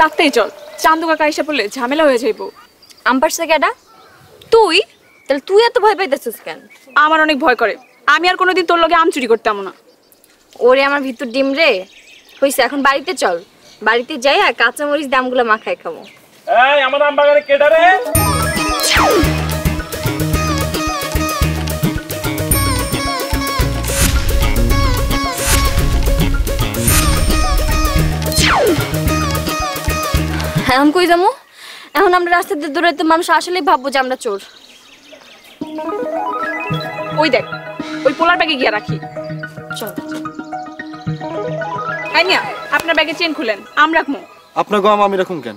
তাতেই চল। চান্দু কাকা এসে পড়লে ঝামেলা হয়ে যাইব। আমার কেডা? তুই? তাহলে তুই এত ভয় পাইতেছিস কেন? আমার অনেক ভয় করে। আমি আর কোনোদিন তোর লগে আম চুরি করতাম না। ওরে আমার ভিতর ডিম রে। হইছে এখন বাড়িতে চল। বাড়িতে যাই আর কাঁচামরিচ দামগুলো মাখায় খাব। এই আমার আম বাগানে কেডা রে? এখন কই যাব? এখন আমরা রাস্তা দিয়ে দৌড়াইতে মানুষ আসলেই ভাববো যে আমরা চোর। ওই দেখ ওই পোলার ব্যাগে গিয়ে রাখি। চল। আইনিয়া আপনার ব্যাগে চেন খুলেন আম রাখব আপনার গম আমি রাখুন কেন?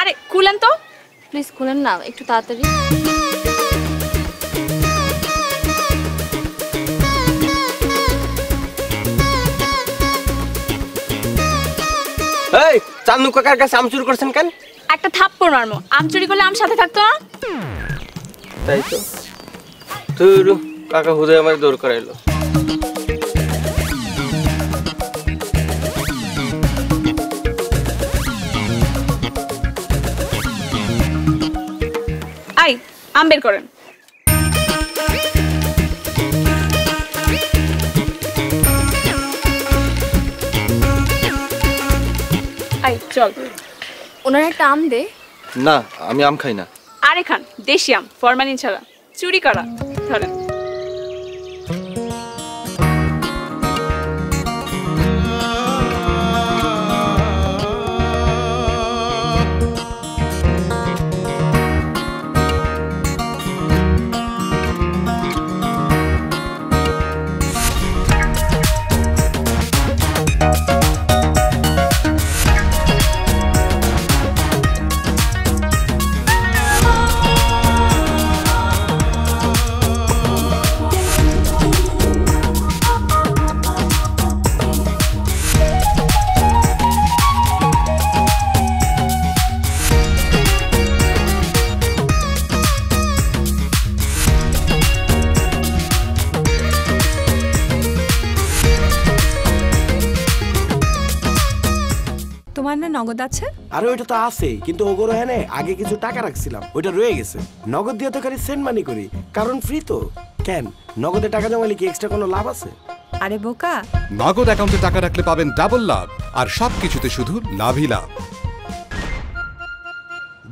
আরে খুলেন তো। প্লিজ খুলেন না একটু তাড়াতাড়ি। এই চান্দু কাকার কাছে আম চুরি করছেন কেন? একটা থাপ্পড় মারমো আম চুরি করলে আম সাথে থাকতো না? তাই তো। তুই কাকা হুদে আমার দৌড় করাইলো। আই আম বের করেন। আই চল। ওনার একটা আম দে। না আমি আম খাই না। আরে খান দেশি আম ফরমালিন ছাড়া। চুরি করা ধরেন। নগদ আছে? আরে ওইটা তো আছে কিন্তু ওগোরো হ্যাঁ আগে কিছু টাকা রাখছিলাম ওইটা রয়ে গেছে। নগদ দিয়ে তো খালি সেন্ড মানি করি কারণ ফ্রি তো। কেন? নগদে টাকা জমালে কি এক্সট্রা কোনো লাভ আছে? আরে বোকা। নগদ অ্যাকাউন্টে টাকা রাখলে পাবেন ডাবল লাভ আর সবকিছুতে শুধু লাভই লাভ।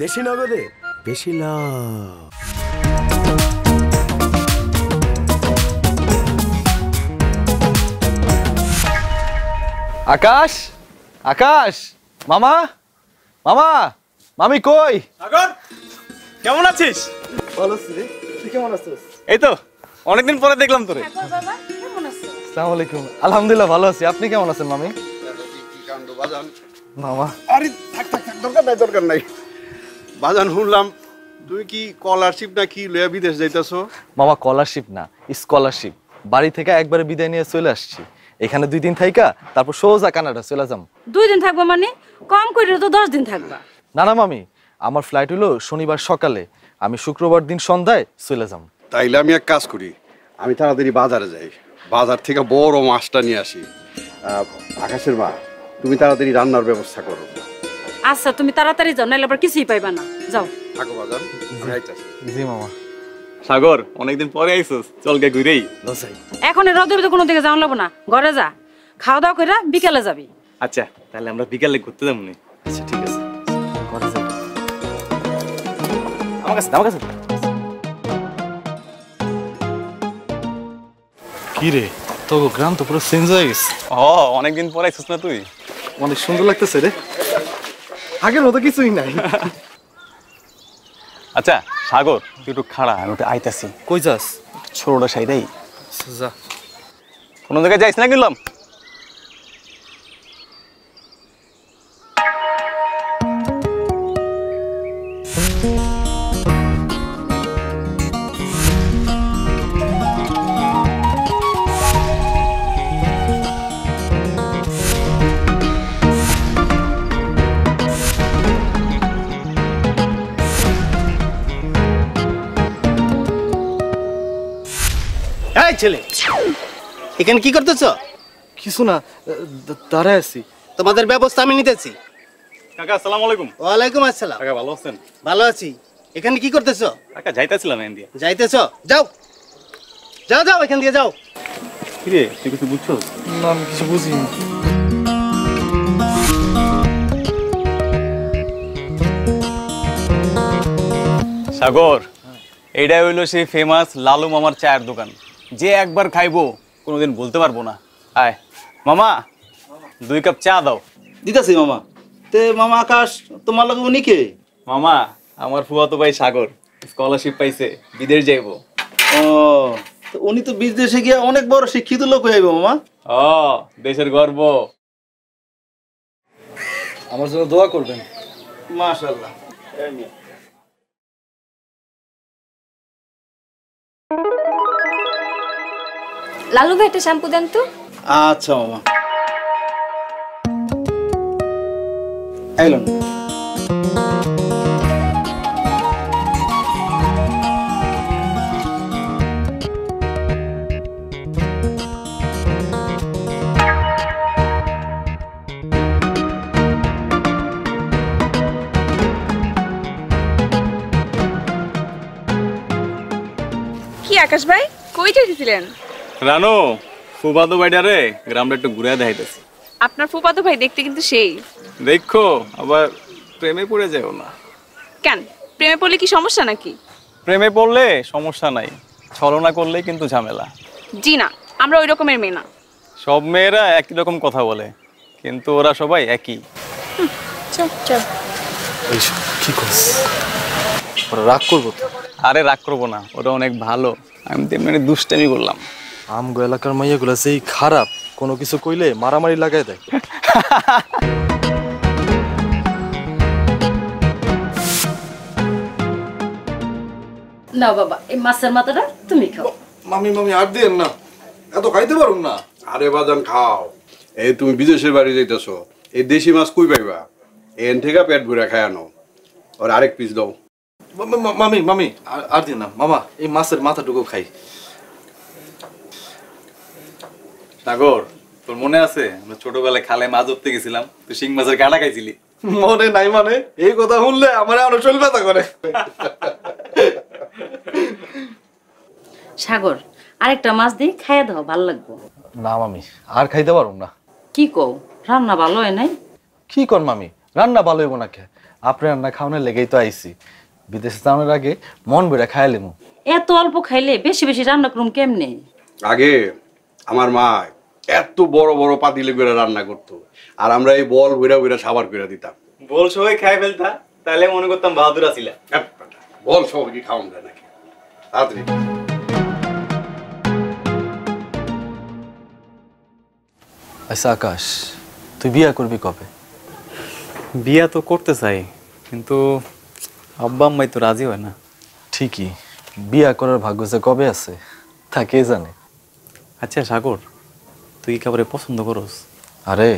দেশি নগদে বেশি লাভ। আকাশ? আকাশ? মামা? মামা? মামি কই? সাগর কেমন আছিস? ভালো আছি রে। তুই কেমন আছিস? এই তো অনেকদিন পরে দেখলাম তোরে। আসসালামু আলাইকুম। আলহামদুলিল্লাহ ভালো আছি। আপনি কেমন আছেন মামি? মামা? আরে থাক থাক থাক দরকার নাই দরকার নাই। বাজান শুনলাম তুই কি স্কলারশিপ না কি লয়া বিদেশ যাইতাছো? মামা স্কলারশিপ না স্কলারশিপ বাড়ি থেকে একবারে বিদায় নিয়ে চলে আসছি। এখানে দুই দিন থাইকা তারপর সোজা কানাডা চলে যাম। দুই দিন থাকব মানে? কম করে তো দশ দিন থাকবা। না না মামি আমার ফ্লাইট হলো শনিবার সকালে। আমি শুক্রবার দিন সন্ধ্যায় চলে যাম। তাইলে আমি এক কাজ করি আমি তাড়াতাড়ি বাজারে যাই। বাজার থেকে বড় মাছটা নিয়ে আসি। আকাশের মা তুমি তাড়াতাড়ি রান্নার ব্যবস্থা করো। আচ্ছা তুমি তাড়াতাড়ি যাও নাহলে আবার কিছুই পাইবা না। যাও। থাকো আমি জি। মামা। সাগর অনেকদিন পরে আইসস চল গে ঘুরেই। এখন রোদের কোনো দিকে যাওয়া লাগবো না। ঘরে যা খাওয়া দাওয়া করে বিকেলে যাবি। আচ্ছা তাহলে আমরা বিকালে ঘুরতে যাব নি আচ্ছা ঠিক আছে। ঘরে আমার কাছে আমার কাছে। কি রে? তো গ্রাম তো পুরো চেঞ্জ হয়ে গেছে। ও অনেকদিন পরে না তুই? অনেক সুন্দর লাগতেছে রে। আগের মতো কিছুই নাই। আচ্ছা সাগর তুই একটু খাড়া আমি একটু আইতাছি। কই যাস? ছোটটা সাইডেই। যা। কোনো জায়গায় যাইস না গেলাম ছেলে। এখানে কি করতেছ? কিছু না দাঁড়ায় আছি। তোমাদের ব্যবস্থা আমি নিতেছি। কাকা আসসালামু আলাইকুম। ওয়ালাইকুম আসসালাম। কাকা ভালো আছেন? ভালো আছি। এখানে কি করতেছো? কাকা যাইতেছিলাম দিয়ে। যাইতেছো? যাও। যাও যাও এখান দিয়ে যাও। কিরে তুই কিছু বুঝছ? না আমি কিছু বুঝিনি। সাগর এইটা হইল সেই ফেমাস লালু মামার চায়ের দোকান। যে একবার খাইবো কোনোদিন বলতে পারব না। আয় মামা দুই কাপ চা দাও। দিতেছি মামা। তে মামা আকাশ তোমার লগে উনি কে? মামা আমার ফুয়াতো ভাই সাগর। স্কলারশিপ পাইছে বিদেশ যাইবো। ও তো উনি তো বিদেশে গিয়ে অনেক বড় শিক্ষিত লোক হয়ে যাবে মামা। ও দেশের গর্ব। আমার জন্য দোয়া করবেন। মাশাল্লাহ লালু ভাই একটা শ্যাম্পু দেন তো। আচ্ছা মামা। এলন কি আকাশ ভাই? কই যাইতেছিলেন? রানু ফুবাতো ভাইটারে গ্রামটা একটু ঘুরে দেখাইতেছি। আপনার ফুপাতো ভাই দেখতে কিন্তু সেই। দেখো আবার প্রেমে পড়ে যাও না। কেন? প্রেমে পড়লে কি সমস্যা নাকি? প্রেমে পড়লে সমস্যা নাই ছলনা করলেই কিন্তু ঝামেলা। জি না আমরা ওই রকমের মেয়ে না। সব মেয়েরা একই রকম কথা বলে কিন্তু ওরা সবাই একই। চল চল কি করছ ওরা রাগ করব তো? আরে রাগ করব না ওটা অনেক ভালো। আমি তেমনি দুষ্টামি করলাম। আমগো এলাকার মাইয়াগুলা যেই খারাপ কোনো কিছু কইলে মারামারি লাগাই দেয়। নাও বাবা এই মাছের মাথাটা তুমি খাও। মামি মামি আর দেন না। এত খাইতে পারুন না। আরে বাজান খাও। এই তুমি বিদেশের বাড়ি যাইতেছো এই দেশি মাছ কই পাইবা? এন থেকে পেট ভরে খায় আনো। আর আরেক পিস দাও। মামি মামি আর- আর দিন না। মামা এই মাছের মাথাটুকু খাই। সাগর তোর মনে আছে? আমরা ছোটবেলায় খালে মাছ ধরতে গেছিলাম তুই শিং মাছের কাটা খাইছিলি। মনে নাই মানে? এই কথা শুনলে আমার আরও শরীর ব্যথা করে। সাগর আরেকটা মাছ দিয়ে খাইয়ে দাও ভালো লাগবো। না মামি আর খাইতে পারুম না। কি কও? রান্না ভালো হয় নাই? কি কর মামি? রান্না ভালো হইব না কে আপনি রান্না খাওয়ানোর লেগেই তো আইছি। বিদেশে যাওয়ার আগে মন বেড়ে খাইলেমু এত অল্প খাইলে বেশি বেশি রান্না করুম কেমনে? আগে আমার মা এত বড় বড় পাতিলে করে রান্না করতো। আর আমরা এই বল ভইরা ভইরা সাবার করে দিতাম। বল সবাই খাই ফেলতা তাহলে মনে করতাম বাহাদুর আছিলা বল সবাই কি খাওয়ান যায় নাকি? তাড়াতাড়ি। আচ্ছা আকাশ তুই বিয়া করবি কবে? বিয়া তো করতে চাই কিন্তু আব্বা আম্মাই তো রাজি হয় না। ঠিকই বিয়া করার ভাগ্য যে কবে আছে তা কে জানে? আচ্ছা সাগর তুই কি কাপড়ে পছন্দ করস? আরে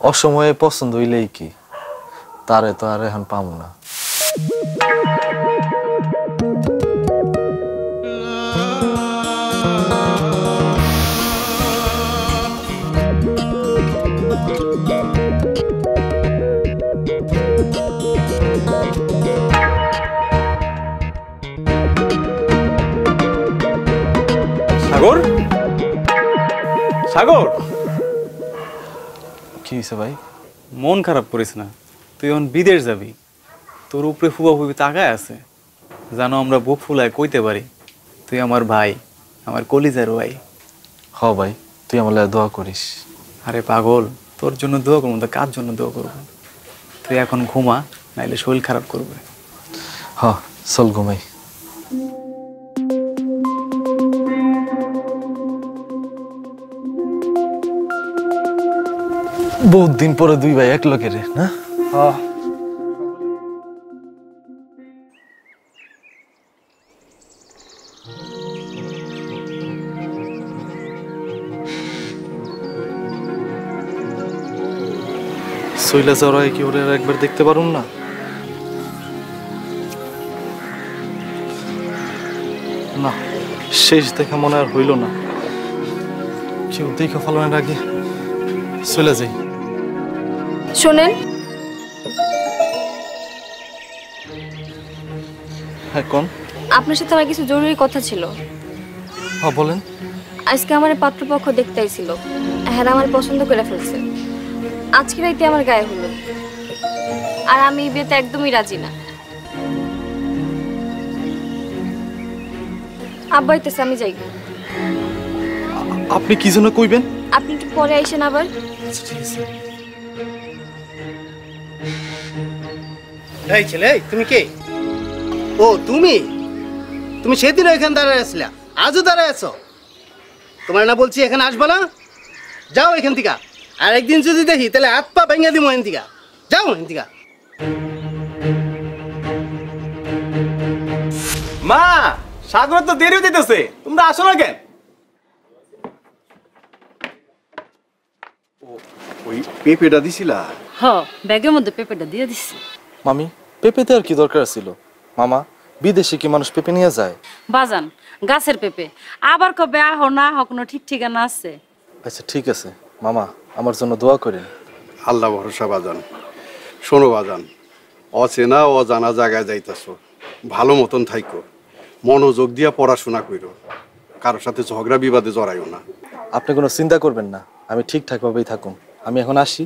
অসময়ে পছন্দ হইলেই কি? তারে তো আর এখন পাবো না। সাগর? সাগর! কি হয়েছে ভাই? মন খারাপ করিস না। তুই এখন বিদেশ যাবি। তোর উপরে ফুবা ফুবি তাকায় আছে। জানো আমরা বুক ফুলায় কইতে পারি। তুই আমার ভাই আমার কলিজার ভাই। হ ভাই তুই আমার দোয়া করিস। আরে পাগল তোর জন্য দোয়া করব তো কার জন্য দোয়া করব? তুই এখন ঘুমা নাইলে শরীর খারাপ করবে। হ চল ঘুমাই। বহুত দিন পরে দুই ভাই এক লোকের, না? যাওয়ার আগে কি ওরে একবার দেখতে পারুন না? না, শেষ দেখা মনে আর হইল না। কেউ দেখা ফলানোর আগে চলে যাই। শোনেন। হ্যাঁ, আপনার সাথে আমার কিছু জরুরি কথা ছিল। হ্যাঁ, বলেন। আজকে আমার পাত্রপক্ষ দেখতে আইছিল। হ্যাঁ আমার পছন্দ করে ফেলছে। আজকে রাইতে আমার গায়ে হলো আর আমি এই বিয়েতে একদমই রাজি না। আব্বাইতেছে আমি যাই। আপনি কি জন্য কইবেন? আপনি একটু পরে আইসেন আবার। আচ্ছা, ঠিক আছে। এই ছেলে তুমি কে? ও তুমি? তুমি সেদিনও এখানে দাঁড়ায় আসলা আজও দাঁড়ায় আছো? তোমার না বলছি এখানে আসবে না? যাও এখান থেকে। আর একদিন যদি দেখি তাহলে হাত পা ভেঙে দিব এখান থেকে। যাও এখান থেকে। মা সাগর তো দেরি দিতেছে তোমরা আসো না কেন? ওই পেঁপেটা দিছিলা? হ ব্যাগের মধ্যে পেঁপেটা দিয়ে দিছি। মামি পেঁপেতে আর কি দরকার ছিল? মামা বিদেশে কি মানুষ পেঁপে নিয়ে যায়? বাজান গাছের পেঁপে। আবার কবে আহ না হোক না ঠিক ঠিকানা আছে? আচ্ছা ঠিক আছে। মামা আমার জন্য দোয়া করেন। আল্লাহ ভরসা বাজান। শোনো বাজান অচেনা অজানা জায়গায় যাইতাছো। ভালো মতন থাইকো। মনোযোগ দিয়া পড়াশোনা কইরো। কারোর সাথে ঝগড়া বিবাদে জড়াইও না। আপনি কোনো চিন্তা করবেন না। আমি ঠিকঠাকভাবেই থাকুন আমি এখন আসি।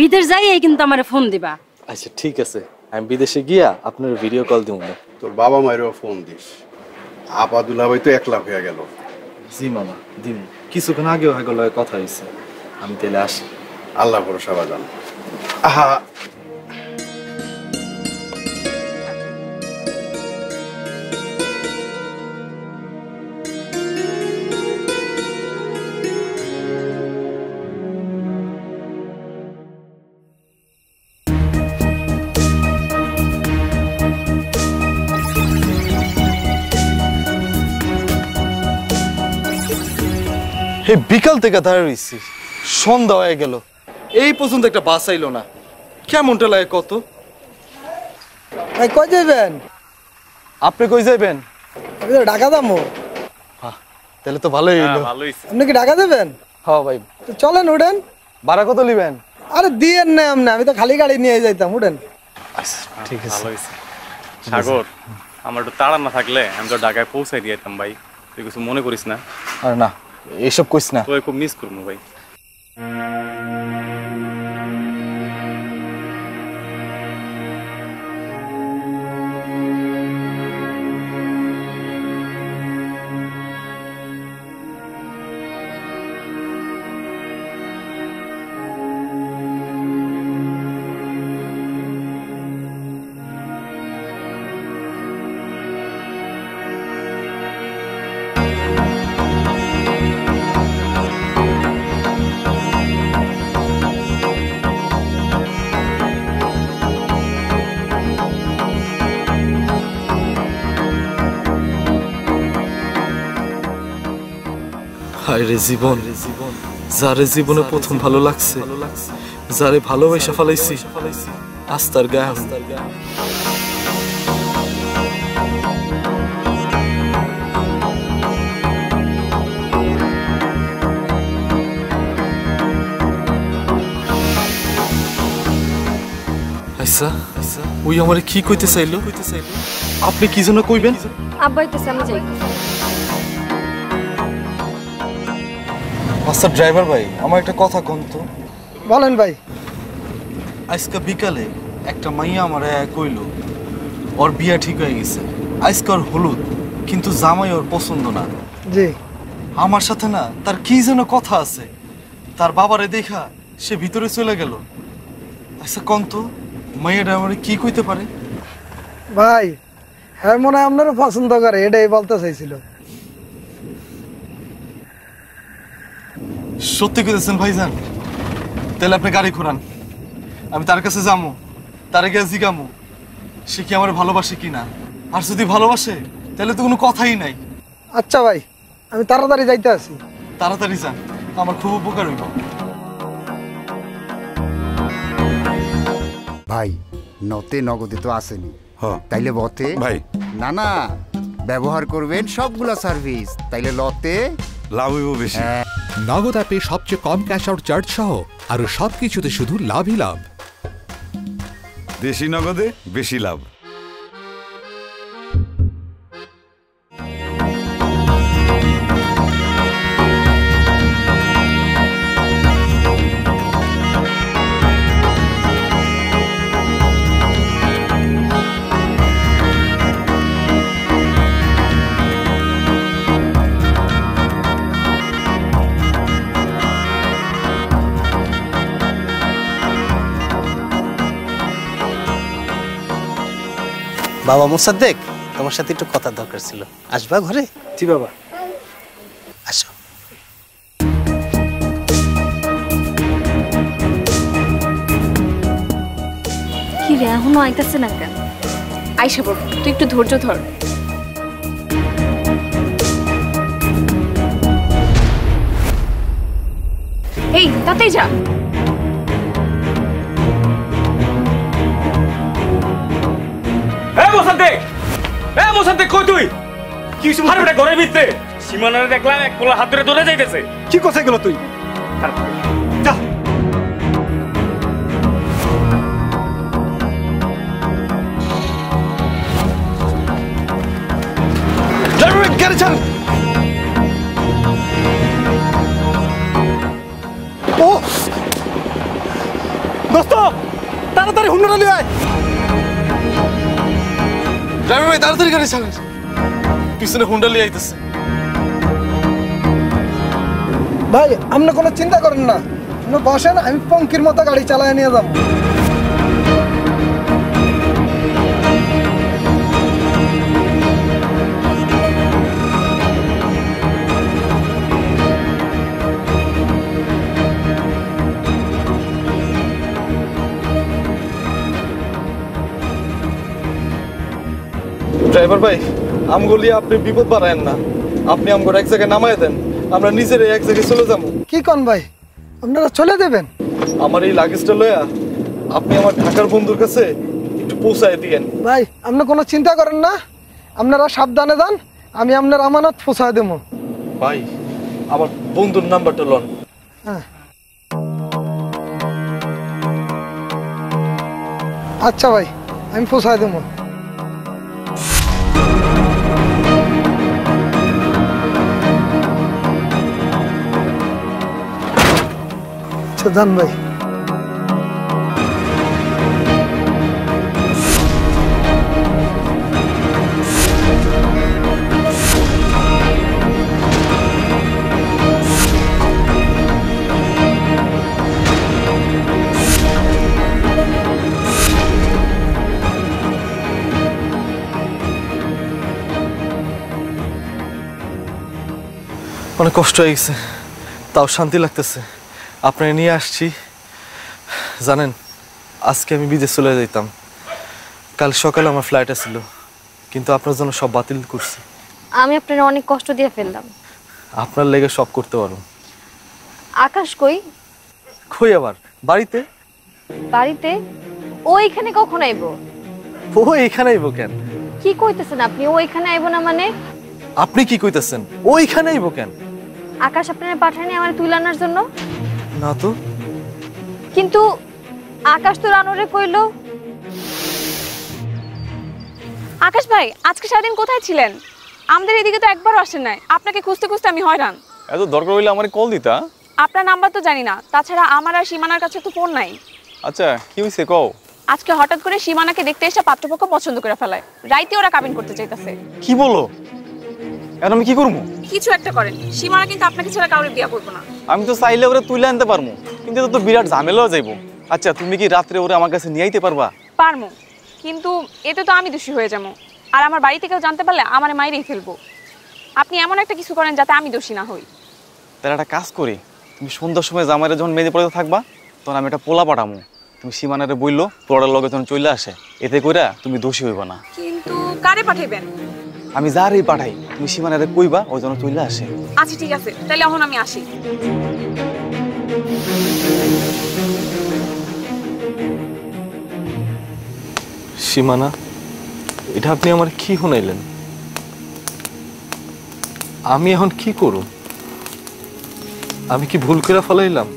বিদেশ যাইয়ে কিন্তু আমার ফোন দিবা। আচ্ছা ঠিক আছে। আমি বিদেশে গিয়া আপনার ভিডিও কল দিব না তোর বাবা মায়েরও ফোন দিস। আপা দুলাভাই তো একলা হয়ে গেল। জি মামা দিন। কিছুক্ষণ আগে হয়ে গেল কথা হয়েছে আমি তাহলে আসি। আল্লাহ ভরসা বাজান। আহা হে বিকাল থেকে দাঁড়িয়ে রয়েছি সন্ধ্যা হয়ে গেল। এই পর্যন্ত একটা বাস আইলো না। কেমনটা লাগে কত? ভাই কই যাবেন আপনি কই যাবেন আমি তো ঢাকা যাব। তাহলে তো ভালোই হইল। আপনি কি ঢাকা যাবেন? হ্যাঁ ভাই। তো চলেন উঠেন। ভাড়া কত নিবেন আরে দিয়েন না আপনি আমি তো খালি গাড়ি নিয়ে যাইতাম উঠেন। ঠিক আছে। সাগর আমার একটু তাড়া না থাকলে আমি তো ঢাকায় পৌঁছাই দিয়ে যেতাম ভাই। তুই কিছু মনে করিস না? আর না। এইসব কইস না তোকে খুব মিস করব ভাই রে জীবন, যারে জীবনে প্রথম ভালো লাগছে, যারে ভালোবাসা ফেলাইছি আস্তার গায়ে আচ্ছা কি কইতে চাইলো? আপনি কি জন্য কইবেন? আব্বা আমি যাই। আচ্ছা ড্রাইভার ভাই আমার একটা কথা কোন তো। বলেন ভাই। আজকে বিকালে একটা মাইয়া আমার কইল ওর বিয়া ঠিক হয়ে গেছে। আজকে ওর হলুদ কিন্তু জামাই ওর পছন্দ না। জি। আমার সাথে না তার কি যেন কথা আছে। তার বাবারে দেখা সে ভিতরে চলে গেল। আচ্ছা কোন তো মাইয়াটা আমার কি কইতে পারে? ভাই হ্যাঁ মনে হয় আপনারও পছন্দ করে এটাই বলতে চাইছিল। সত্যি কইতেছেন ভাইজান? তাহলে আপনি গাড়ি ঘোরান। আমি তার কাছে যাব তার গিয়ে জিগামো সে কি আমার ভালোবাসে কি না আর যদি ভালোবাসে তাহলে তো কোনো কথাই নাই। আচ্ছা ভাই আমি তাড়াতাড়ি যাইতে আছি তাড়াতাড়ি যান আমার খুব উপকার হইব। ভাই নতে নগদে তো আসেনি। তাইলে বতে? ভাই। না না ব্যবহার করবেন সবগুলা সার্ভিস। তাইলে লতে লাভ হইব বেশি। নগদ অ্যাপে সবচেয়ে কম ক্যাশ আউট চার্জ সহ আরও সবকিছুতে শুধু লাভই লাভ। দেশি নগদে বেশি লাভ। বাবা মোসাদ্দেক তোমার সাথে একটু কথা দরকার ছিল। আসবা ঘরে? জি বাবা। আসো। কি রে এখনও আইতাছে না কেন? আইসা পড় তুই একটু ধৈর্য ধর। এই তাতেই যা। মোসাদ্দেক এ মোসাদ্দেক কই তুই? কি সুমার বেটা ঘরের ভিতরে। সীমানারে দেখলাম এক পোলা হাত ধরে দৌড়ে যাইতেছে। কি কথা গেল তুই? যা। গাড়ি ও! দোস্ত তাড়াতাড়ি হুন্ডাটা নিয়ে আয়। ড্রাইভার ভাই, তাড়াতাড়ি গাড়ি চালান। পিছনে হুন্ডা নিয়ে আইতেছে। ভাই, আপনি কোনো চিন্তা করেন না। বসেন, আমি পঙ্কির মতো গাড়ি চালায় নিয়ে যাব। ড্রাইভার ভাই আমগুলি আপনি বিপদ বাড়ায়েন না। আপনি আমগুলো এক জায়গায় নামায় দেন আমরা নিজের এক জায়গায় চলে যাব। কি কন ভাই? আপনারা চলে দেবেন? আমার এই লাগেজটা লয়া আপনি আমার ঢাকার বন্ধুর কাছে একটু পৌঁছায় দিয়েন। ভাই আপনি কোনো চিন্তা করেন না। আপনারা সাবধানে যান আমি আপনার আমানত পৌঁছায় দেবো। ভাই আমার বন্ধুর নাম্বারটা লন। হ্যাঁ। আচ্ছা ভাই আমি পৌঁছায় দেবো। আচ্ছা যান ভাই। অনেক কষ্ট হয়ে গেছে তাও শান্তি লাগতেছে। আপনাকে নিয়ে আসছি। জানেন আজকে আমি বিদেশ চলে যেতাম কাল সকালে আমার ফ্লাইট ছিল কিন্তু আপনার জন্য সব বাতিল করছি। আমি আপনার অনেক কষ্ট দিয়ে ফেললাম। আপনার লেগে সব করতে পারব। আকাশ কই? কই আবার? বাড়িতে? বাড়িতে? ও এখানে কখন আইবো? ও এখানে আইবো কেন? কি কইতেছেন আপনি? ও এখানে আইবো না মানে? আপনি কি কইতেছেন? ও এখানে আইবো কেন? আকাশ আপনার পাঠায়নি আমার তুলে আনার জন্য? না তো? কিন্তু আকাশ তো রানুরে কইলো। আকাশ ভাই আজকে সারাদিন কোথায় ছিলেন? আমাদের এদিকে তো একবারও আসেন নাই। আপনাকে খুঁজতে খুঁজতে আমি হয়রান। এত দরকার হইলে আমার কল দিতা। আপনার নাম্বার তো জানি না। তাছাড়া আমার আর সীমানার কাছে তো ফোন নাই। আচ্ছা কি হইছে কও? আজকে হঠাৎ করে সীমানাকে দেখতে এসে পাত্রপক্ষ পছন্দ করে ফেলায়। রাইতে ওরা কাবিন করতে চাইতেছে। কি বলো? এখন আমি কি করব? কিছু একটা করেন। সীমানা কিন্তু আপনাকে ছাড়া কাউরে বিয়া করব না। আমি তো চাইলে ওরা তুলে আনতে পারব। কিন্তু তো বিরাট ঝামেলাও যাইবো। আচ্ছা তুমি কি রাত্রে ওরা আমার কাছে নিয়ে আইতে পারবা? পারমু কিন্তু এতে তো আমি দোষী হয়ে যাব। আর আমার বাড়ি থেকেও জানতে পারলে আমার মাইরেই ফেলব। আপনি এমন একটা কিছু করেন যাতে আমি দোষী না হই। তাহলে একটা কাজ করি। তুমি সন্ধ্যার সময় জামাইরে যখন মেজে পড়ে থাকবা তখন আমি একটা পোলা পাঠামো। তুমি সীমানারে বলল পোলার লগে যখন চলে আসে এতে কইরা তুমি দোষী হইবা না। কিন্তু কারে পাঠাইবেন? আমি যারই পাঠাই তুমি সীমানারে কইবা ওই জন্য চলে আসে। আচ্ছা ঠিক আছে। তাহলে এখন আমি আসি। সীমানা এটা আপনি আমার কি শুনাইলেন? আমি এখন কি করব আমি কি ভুল করে ফেলাইলাম?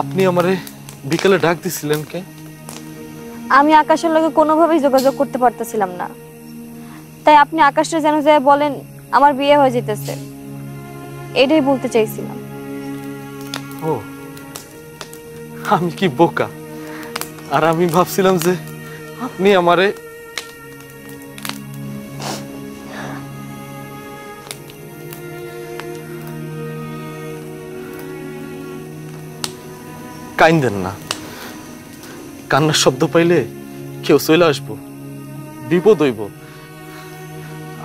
আপনি আমারে বিকালে ডাক দিছিলেন কে? আমি আকাশের লগে কোনোভাবেই যোগাযোগ করতে পারতেছিলাম না। তাই আপনি আকাশটা যেন যায় বলেন, আমার বিয়ে হয়ে যেতেছে। এটাই বলতে চাইছিলাম। ও, আমি কি বোকা? আর আমি ভাবছিলাম যে আপনি আমারে কাইন্দেন না। কান্নার শব্দ পাইলে কেউ চলে আসব বিপদ হইব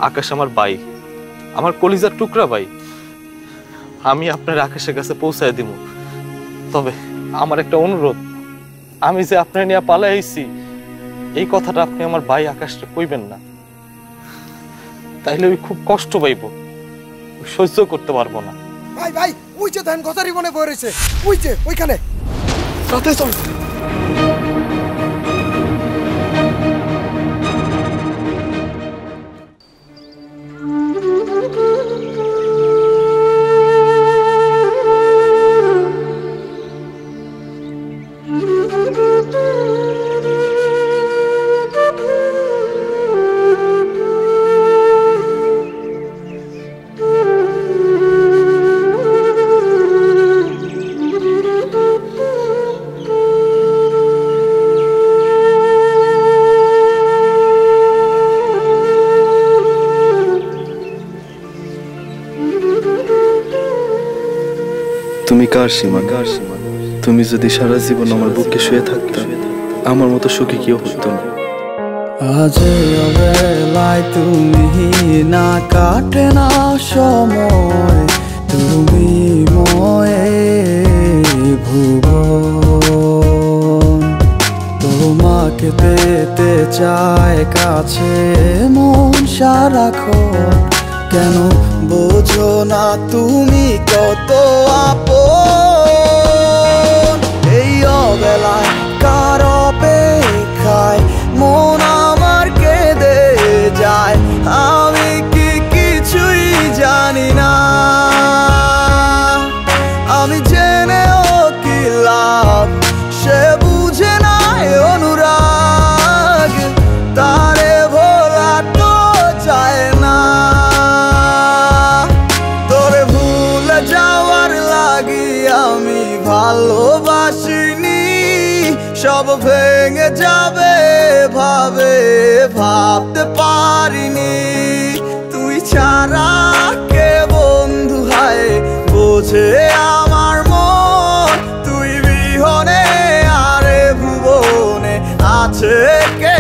আকাশ আমার বাই, আমার কলিজার টুকরা ভাই আমি আপনার আকাশের কাছে পৌঁছায় দিব তবে আমার একটা অনুরোধ, আমি যে আপনার নিয়ে পালাই আইছি, এই কথাটা আপনি আমার ভাই আকাশটা কইবেন না। তাইলে ওই খুব কষ্ট পাইব, সহ্য করতে পারব না। ভাই ভাই, ওই যে ধান গজারি মনে বয়ে রয়েছে ওই যে, ওইখানে। রাতে চল। কার সীমা। কার সীমা তুমি যদি সারা জীবন আমার বুকে শুয়ে থাকতে, আমার মতো সুখী কেউ হতো না। আজ বেলায় তুমি না কাটে না সময়, তুমি ময়ে ভুবন তোমাকে পেতে চায় কাছে মন সারাক্ষণ। কেন বোঝো না তুমি কত আপন এই অবেলায় কার অপেক্ষায় মন আমার কেঁদে যায়। আমি কি কিছুই জানি না। আমি জেনেও কি লাভ সে বুঝে নাই অনুরাগ। তারে ভোলা তো যায় না। তোরে ভুলে যাওয়ার লাগি আমি ভালোবাসিনি। সব ভেঙে যাবে, ভাবে, ভাবতে পারিনি। তুই ছাড়া কে বন্ধু হয়? বোঝে আমার মন, তুই বিহনে, আরে ভুবনে, আছে কে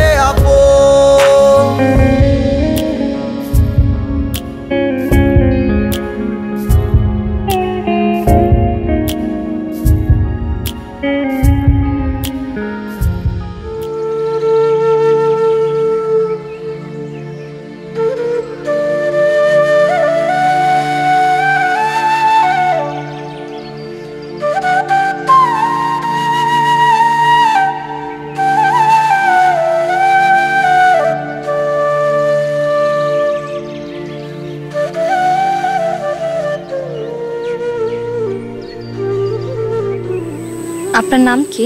আপনার নাম কি?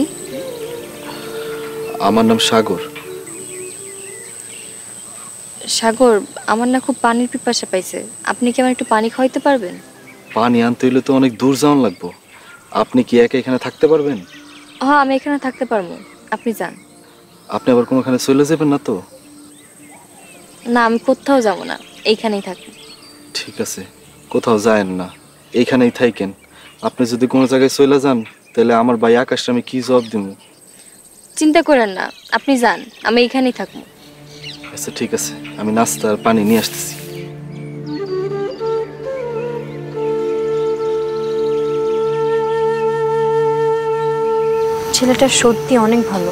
আমার নাম সাগর। সাগর আমার না খুব পানির পিপাসা পাইছে। আপনি কি আমার একটু পানি খাওয়াইতে পারবেন? পানি আনতে হইলে তো অনেক দূর যাওয়ান লাগবো। আপনি কি একা এখানে থাকতে পারবেন? হ্যাঁ আমি এখানে থাকতে পারব। আপনি যান। আপনি আবার কোনোখানে চলে যাবেন না তো? না আমি কোথাও যাব না। এইখানেই থাকি। ঠিক আছে। কোথাও যায়েন না। এইখানেই থাকেন আপনি যদি কোনো জায়গায় চলে যান তাহলে আমার ভাই আকাশটা আমি কি জবাব দিব? চিন্তা করেন না আপনি যান আমি এখানেই থাকব। আচ্ছা ঠিক আছে আমি নাস্তা আর পানি নিয়ে আসতেছি। ছেলেটা সত্যি অনেক ভালো।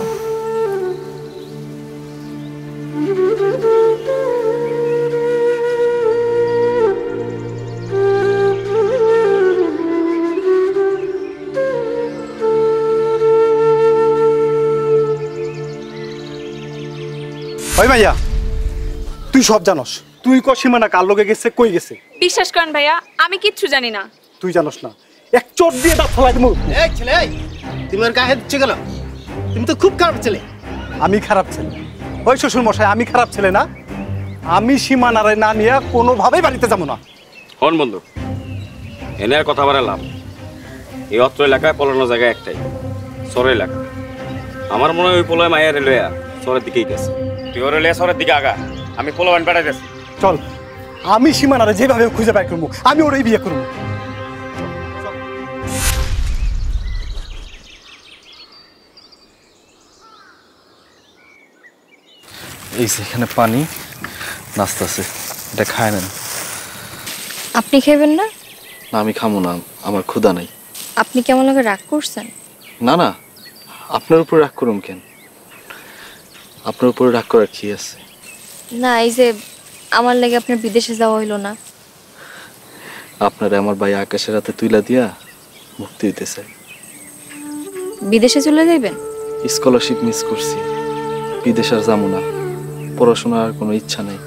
ওই ভাইয়া তুই সব জানস। তুই ক সীমানা কার লোকে গেছে কই গেছে? বিশ্বাস করেন ভাইয়া আমি কিচ্ছু জানি না। তুই জানস না। এক চোট দিয়ে দাঁত ফলাই দেবো। এই ছেলে তুমি ওর গায়ে দিচ্ছে গেল তুমি তো খুব খারাপ ছেলে। আমি খারাপ ছেলে। ওই শ্বশুর মশাই আমি খারাপ ছেলে না। আমি সীমানারে না নিয়ে কোনোভাবেই বাড়িতে যাব না। হন বন্ধু এনে আর কথা বাড়া লাভ এই অত্র এলাকায় পলানো জায়গা একটাই সর এলাকা। আমার মনে হয় ওই পোলায় মায়ের লয়া সরের দিকেই গেছে। তুই ওরে দিকে আগা। আমি পোলাবান বেড়াই গেছি চল আমি সীমানারে যেভাবে খুঁজে বের করব আমি ওরই বিয়ে করব। এই যে এখানে পানি নাস্তা আছে এটা খায় নেন। আপনি খাইবেন না? না আমি খামো না আমার ক্ষুধা নাই। আপনি কেমন লাগে রাগ করছেন? না না আপনার উপর রাগ করুন কেন? আপনার উপরে রাগ করার কি আছে? না এই যে আমার লাগে আপনার বিদেশে যাওয়া হইল না। আপনারা আমার ভাই আকাশের হাতে তুইলা দিয়া মুক্তি দিতে চাই। বিদেশে চলে যাইবেন? স্কলারশিপ মিস করছি। বিদেশ আর যাব না। পড়াশোনার কোনো ইচ্ছা নাই।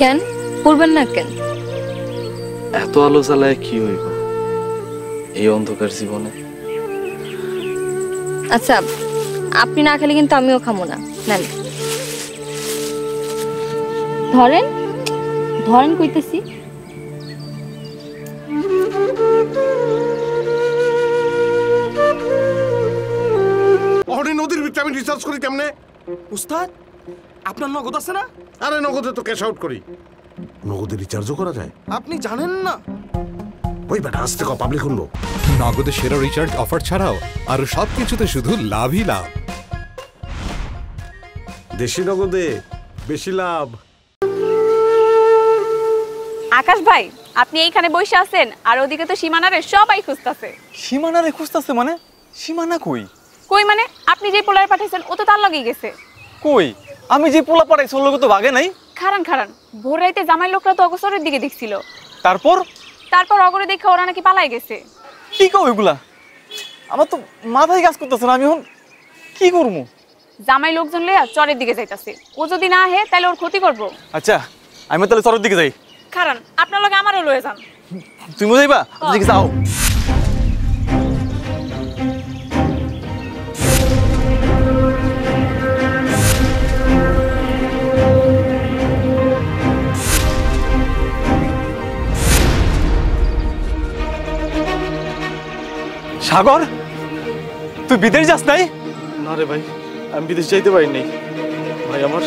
কেন? পড়বেন না কেন? এত আলো জ্বালায় কি হইব? এই অন্ধকার জীবনে। আচ্ছা আপনি না খেলে কিন্তু আমিও খামো না। নেন। ধরেন ধরেন কইতেছি। অহনি নদীর ভিতরে আমি রিসার্চ করি কেমনে? উস্তাদ আপনার নগদ আছে না? আরে নগদে তো ক্যাশ আউট করি। নগদে রিচার্জও করা যায়। আপনি জানেন না। ওই বেটা আসতে ক পাবলিক শুনব নগদে সেরা রিচার্জ অফার ছাড়াও আরও সবকিছুতে শুধু লাভই লাভ। দেশি নগদে বেশি লাভ। আকাশ ভাই আপনি এইখানে বসে আছেন আর ওদিকে তো সীমানারে সবাই খুঁজতাছে। সীমানারে খুঁজতেছে মানে? সীমানা কই? কই মানে? আপনি যে পোলার পাঠাইছেন ও তো তার লগেই গেছে। কই? আমি যে পোলা পাঠাইছি ওর লগে তো বাগে নাই। খারান খারান ভোর রাইতে জামাই লোকরা তো অগসরের দিকে দেখছিল। তারপর? তারপর অগরে দেখে ওরা নাকি পালাই গেছে। কি কও এগুলা? আমার তো মাথায় কাজ করতেছে না আমি এখন কি করব? জামাই লোকজন লইয়া চরের দিকে যাইতাছে। ও যদি না আহে তাহলে ওর ক্ষতি করব। আচ্ছা আমি তাহলে চরের দিকে যাই। কারণ আপনার লগে আমারও লয়ে যান। তুমি যাইবা দিকে যাও। সাগর তুই বিদেশ যাস নাই? না রে ভাই। আমি বিদেশ যাইতে পারি নাই ভাই, আমার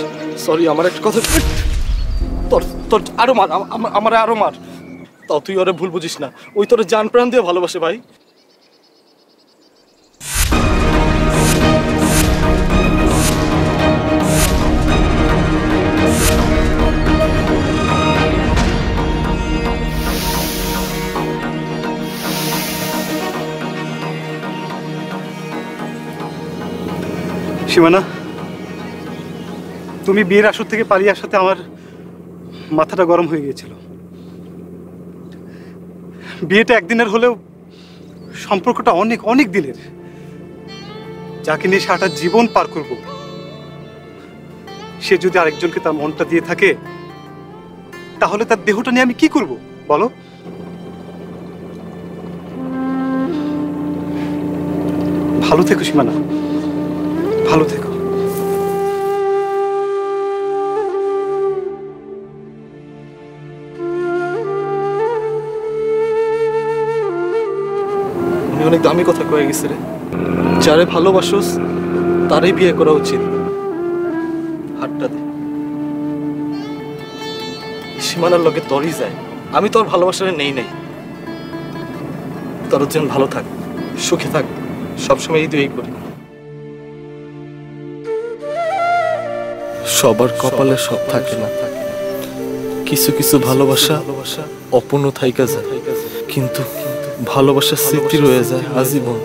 সরি আমার একটা কথা তোর তোর আরও মার আমার আরও মার। তা তুই ওরে ভুল বুঝিস না। ওই তোর জান প্রাণ দিয়ে ভালোবাসে, ভাই। সীমানা। তুমি বিয়ের আসর থেকে পালিয়ে আসাতে আমার মাথাটা গরম হয়ে গিয়েছিল। বিয়েটা একদিনের হলেও সম্পর্কটা অনেক অনেক দিনের। যাকে নিয়ে সারাটা জীবন পার করব, সে যদি আরেকজনকে তার মনটা দিয়ে থাকে, তাহলে তার দেহটা নিয়ে আমি কি করব, বলো? ভালো থেকো সীমানা। ভালো থেকো। অনেক দামি কথা কয়ে গেছে রে। যারে ভালোবাসোস, তারই বিয়ে করা উচিত। সীমানার লোকে তোরই যায়। আমি তোর ভালোবাসারে নেই নাই। তোর যেন ভালো থাক, সুখে থাক সবসময় এই দুই করি। সবার কপালে সব থাকে না। কিছু কিছু ভালোবাসা অপূর্ণ থাইকা যায়। কিন্তু ভালোবাসার স্মৃতি রয়ে যায় আজীবন।